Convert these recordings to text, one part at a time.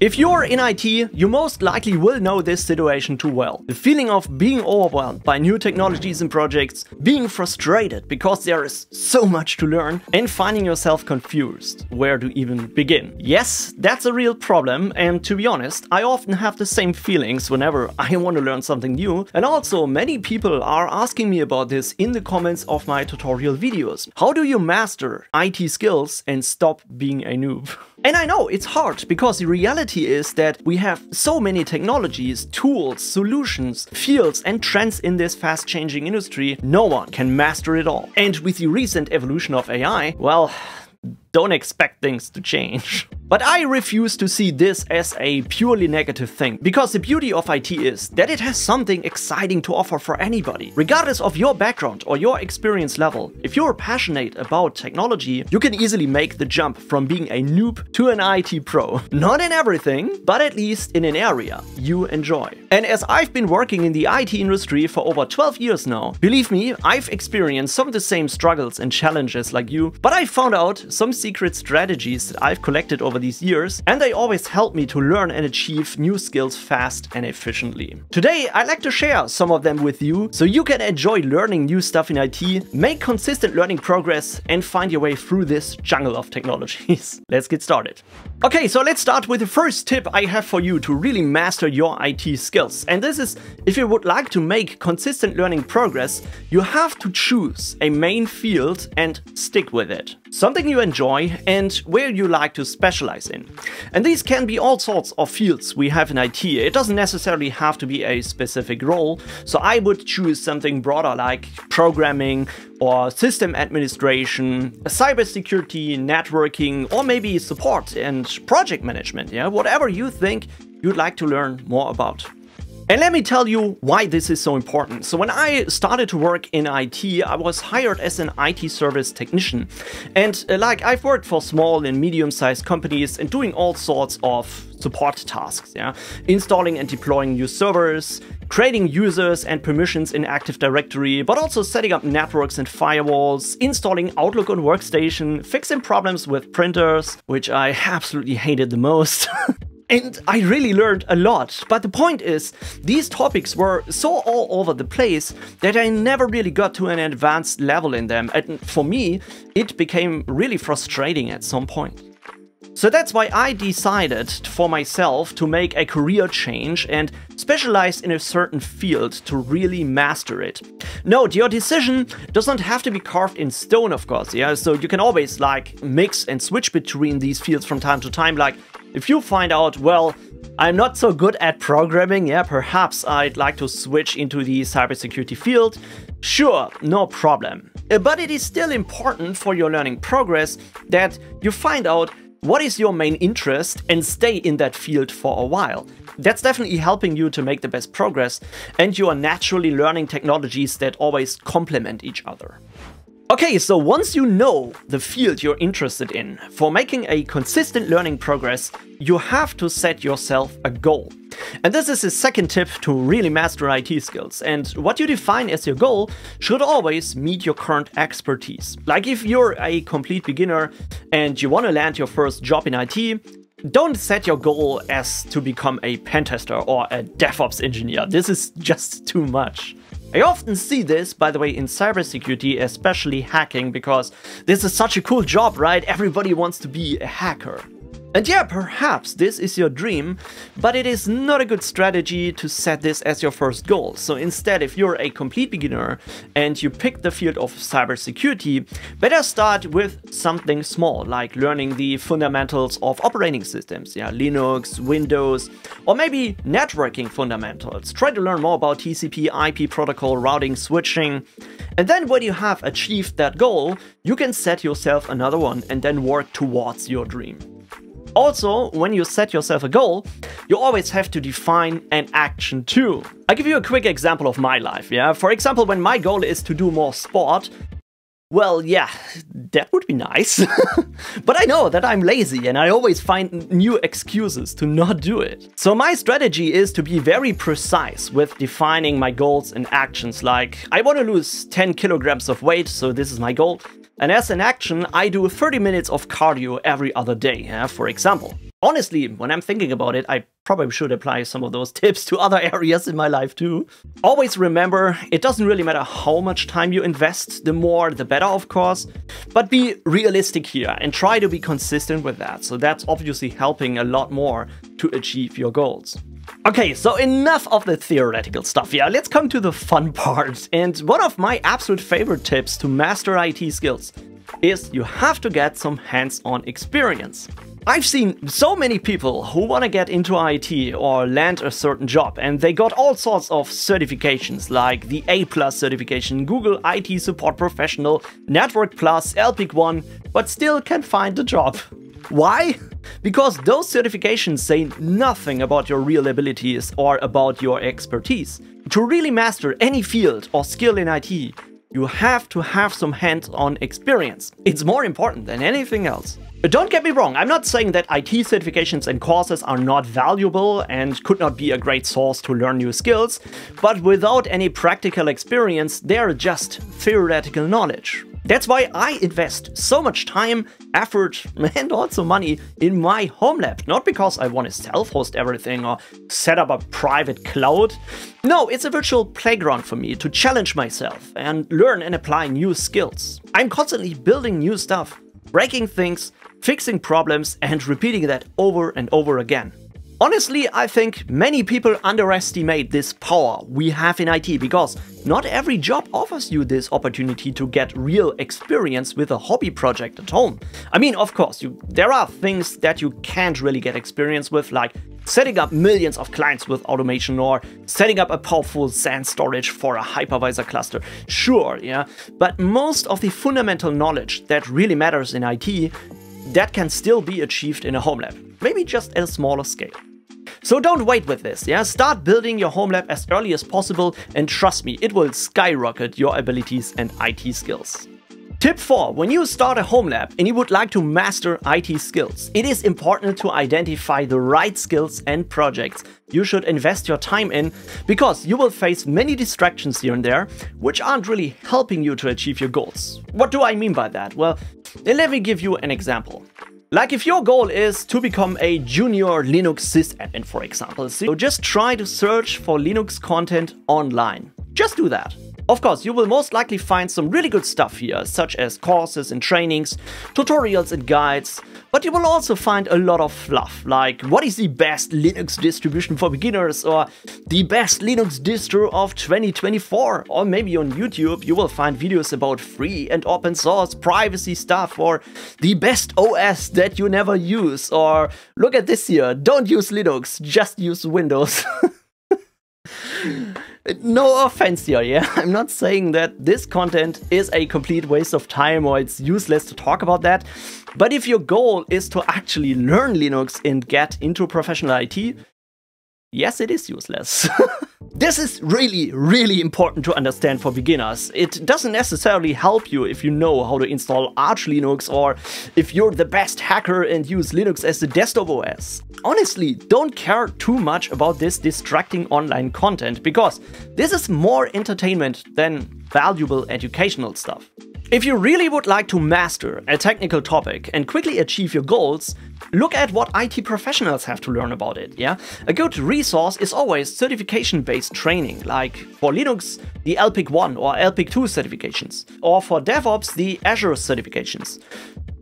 If you're in IT, you most likely will know this situation too well. The feeling of being overwhelmed by new technologies and projects, being frustrated because there is so much to learn, and finding yourself confused where to even begin. Yes, that's a real problem, and to be honest, I often have the same feelings whenever I want to learn something new, and also many people are asking me about this in the comments of my tutorial videos. How do you master IT skills and stop being a noob? And I know it's hard because the reality is that we have so many technologies, tools, solutions, fields and trends in this fast changing industry, no one can master it all. And with the recent evolution of AI, well, don't expect things to change. But I refuse to see this as a purely negative thing, because the beauty of IT is that it has something exciting to offer for anybody. Regardless of your background or your experience level, if you're passionate about technology, you can easily make the jump from being a noob to an IT pro. Not in everything, but at least in an area you enjoy. And as I've been working in the IT industry for over 12 years now, believe me, I've experienced some of the same struggles and challenges like you, but I found out some secret strategies that I've collected over these years, and they always help me to learn and achieve new skills fast and efficiently. Today, I'd like to share some of them with you, so you can enjoy learning new stuff in IT, make consistent learning progress, and find your way through this jungle of technologies. let's get started. Okay, so let's start with the first tip I have for you to really master your IT skills. And this is, if you would like to make consistent learning progress, you have to choose a main field and stick with it. Something you enjoy and where you like to specialize in. And these can be all sorts of fields we have in IT. It doesn't necessarily have to be a specific role. So I would choose something broader like programming or system administration, cybersecurity, networking, or maybe support and project management. Yeah, whatever you think you'd like to learn more about. And let me tell you why this is so important. So when I started to work in IT, I was hired as an IT service technician. And uh, like I've worked for small and medium-sized companies and doing all sorts of support tasks, yeah. Installing and deploying new servers, creating users and permissions in Active Directory, but also setting up networks and firewalls, installing Outlook on Workstation, fixing problems with printers, which I absolutely hated the most. And I really learned a lot. But the point is, these topics were so all over the place that I never really got to an advanced level in them. And for me, it became really frustrating at some point. So that's why I decided for myself to make a career change and specialize in a certain field to really master it. Note, your decision does not have to be carved in stone, of course, yeah? So you can always like mix and switch between these fields from time to time, like if you find out, well, I'm not so good at programming, yeah, perhaps I'd like to switch into the cybersecurity field, sure, no problem. Uh, but it is still important for your learning progress that you find out what is your main interest and stay in that field for a while. That's definitely helping you to make the best progress and you are naturally learning technologies that always complement each other. Okay, so once you know the field you're interested in, for making a consistent learning progress, you have to set yourself a goal. And this is the second tip to really master IT skills. And what you define as your goal should always meet your current expertise. Like if you're a complete beginner and you want to land your first job in IT, don't set your goal as to become a pentester or a DevOps engineer. This is just too much. I often see this, by the way, in cybersecurity, especially hacking, because this is such a cool job, right? Everybody wants to be a hacker. And yeah, perhaps this is your dream, but it is not a good strategy to set this as your first goal. So instead, if you're a complete beginner and you pick the field of cybersecurity, better start with something small, like learning the fundamentals of operating systems, yeah, Linux, Windows, or maybe networking fundamentals. Try to learn more about TCP, IP protocol, routing, switching. And then when you have achieved that goal, you can set yourself another one and then work towards your dream. Also, when you set yourself a goal, you always have to define an action too. I'll give you a quick example of my life, yeah? For example, when my goal is to do more sport, well, yeah, that would be nice. but I know that I'm lazy and I always find new excuses to not do it. So my strategy is to be very precise with defining my goals and actions like I want to lose 10 kilograms of weight, so this is my goal. And as an action, I do 30 minutes of cardio every other day, for example. Honestly, when I'm thinking about it, I probably should apply some of those tips to other areas in my life too. Always remember, it doesn't really matter how much time you invest, the more the better of course, but be realistic here and try to be consistent with that, so that's obviously helping a lot more to achieve your goals. Okay, so enough of the theoretical stuff here, let's come to the fun part. And one of my absolute favorite tips to master IT skills is you have to get some hands-on experience. I've seen so many people who want to get into IT or land a certain job and they got all sorts of certifications like the A Plus certification, Google IT Support Professional, Network Plus, LPIC 1, but still can't find a job. Why? Because those certifications say nothing about your real abilities or about your expertise. To really master any field or skill in IT, you have to have some hands-on experience. It's more important than anything else. But don't get me wrong, I'm not saying that IT certifications and courses are not valuable and could not be a great source to learn new skills, but without any practical experience, they're just theoretical knowledge. That's why I invest so much time, effort, and also money in my home lab. Not because I want to self-host everything or set up a private cloud. No, it's a virtual playground for me to challenge myself and learn and apply new skills. I'm constantly building new stuff, breaking things, fixing problems and repeating that over and over again. Honestly, I think many people underestimate this power we have in IT because not every job offers you this opportunity to get real experience with a hobby project at home. I mean, of course, you, there are things that you can't really get experience with, like setting up millions of clients with automation or setting up a powerful SAN storage for a hypervisor cluster. Sure, yeah, but most of the fundamental knowledge that really matters in IT that can still be achieved in a home lab, maybe just at a smaller scale. So don't wait with this, yeah? Start building your home lab as early as possible and trust me, it will skyrocket your abilities and IT skills. Tip 4. When you start a home lab and you would like to master IT skills, it is important to identify the right skills and projects you should invest your time in because you will face many distractions here and there which aren't really helping you to achieve your goals. What do I mean by that? Well, let me give you an example. Like if your goal is to become a junior Linux sysadmin, for example, so just try to search for Linux content online. Just do that. Of course, you will most likely find some really good stuff here, such as courses and trainings, tutorials and guides, but you will also find a lot of fluff, like what is the best Linux distribution for beginners, or the best Linux distro of 2024, or maybe on YouTube you will find videos about free and open source privacy stuff, or the best OS that you never use, or look at this here, don't use Linux, just use Windows. No offense here, yeah? I'm not saying that this content is a complete waste of time or it's useless to talk about that. But if your goal is to actually learn Linux and get into professional IT, yes, it is useless. this is really, really important to understand for beginners. It doesn't necessarily help you if you know how to install Arch Linux or if you're the best hacker and use Linux as the desktop OS. Honestly, don't care too much about this distracting online content because this is more entertainment than valuable educational stuff. If you really would like to master a technical topic and quickly achieve your goals, look at what IT professionals have to learn about it, yeah? A good resource is always certification-based training, like for Linux, the LPIC 1 or LPIC 2 certifications, or for DevOps, the Azure certifications.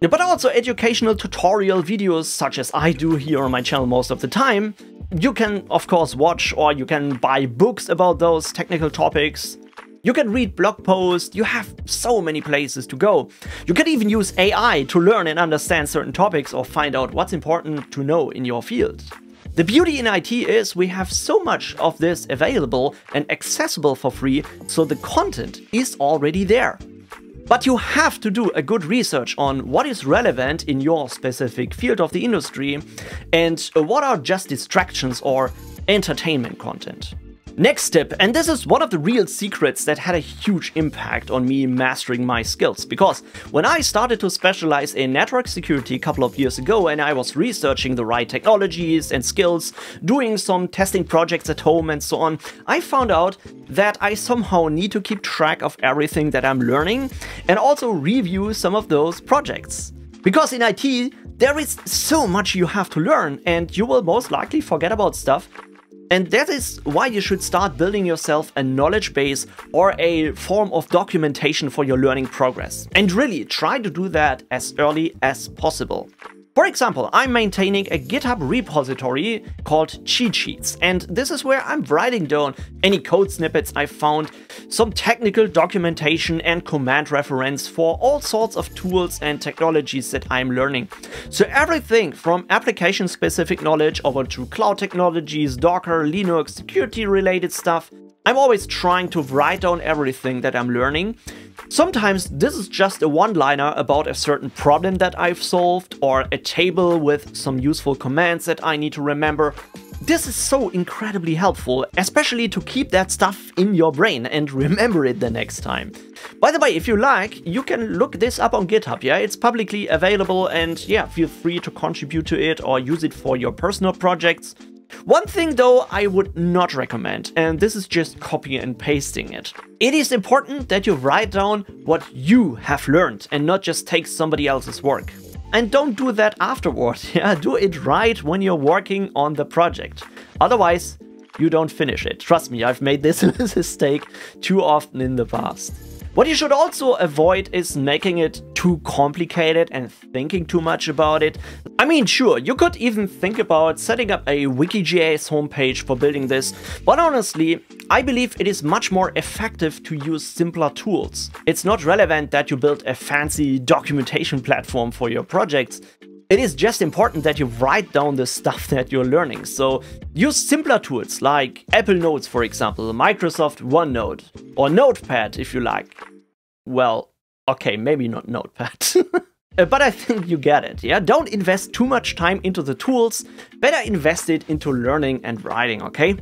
But also educational tutorial videos such as I do here on my channel most of the time. You can of course watch or you can buy books about those technical topics. You can read blog posts, you have so many places to go. You can even use AI to learn and understand certain topics or find out what's important to know in your field. The beauty in IT is we have so much of this available and accessible for free, so the content is already there. But you have to do a good research on what is relevant in your specific field of the industry and what are just distractions or entertainment content. Next tip, and this is one of the real secrets that had a huge impact on me mastering my skills, because when I started to specialize in network security a couple of years ago and I was researching the right technologies and skills, doing some testing projects at home and so on, I found out that I somehow need to keep track of everything that I'm learning and also review some of those projects. Because in IT, there is so much you have to learn and you will most likely forget about stuff and that is why you should start building yourself a knowledge base or a form of documentation for your learning progress. And really try to do that as early as possible. For example, I'm maintaining a GitHub repository called Cheat Sheets, and this is where I'm writing down any code snippets I found, some technical documentation and command reference for all sorts of tools and technologies that I'm learning. So everything from application specific knowledge over to cloud technologies, Docker, Linux, security related stuff, I'm always trying to write down everything that I'm learning. Sometimes this is just a one-liner about a certain problem that I've solved or a table with some useful commands that I need to remember. This is so incredibly helpful, especially to keep that stuff in your brain and remember it the next time. By the way, if you like, you can look this up on GitHub, yeah? It's publicly available and yeah, feel free to contribute to it or use it for your personal projects. One thing though I would not recommend, and this is just copying and pasting it. It is important that you write down what you have learned and not just take somebody else's work. And don't do that afterward, yeah, do it right when you're working on the project. Otherwise, you don't finish it. Trust me, I've made this mistake too often in the past. What you should also avoid is making it too complicated and thinking too much about it. I mean, sure, you could even think about setting up a Wiki.js homepage for building this, but honestly, I believe it is much more effective to use simpler tools. It's not relevant that you build a fancy documentation platform for your projects. It is just important that you write down the stuff that you're learning. So use simpler tools like Apple Notes, for example, Microsoft OneNote, or Notepad if you like. Well, okay, maybe not Notepad. Uh, but I think you get it, yeah? Don't invest too much time into the tools, better invest it into learning and writing, okay?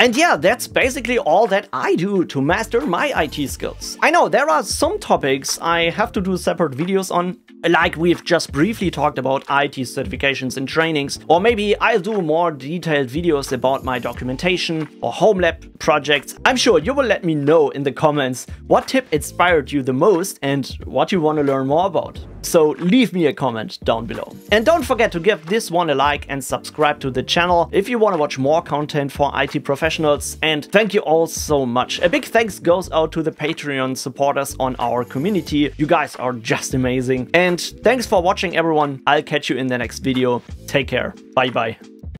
And yeah, that's basically all that I do to master my IT skills. I know there are some topics I have to do separate videos on, like we've just briefly talked about IT certifications and trainings, or maybe I'll do more detailed videos about my documentation or home lab projects. I'm sure you will let me know in the comments what tip inspired you the most and what you want to learn more about. So leave me a comment down below. And don't forget to give this one a like and subscribe to the channel if you want to watch more content for IT professionals. And thank you all so much. A big thanks goes out to the Patreon supporters on our community. You guys are just amazing. And thanks for watching everyone. I'll catch you in the next video. Take care. Bye bye.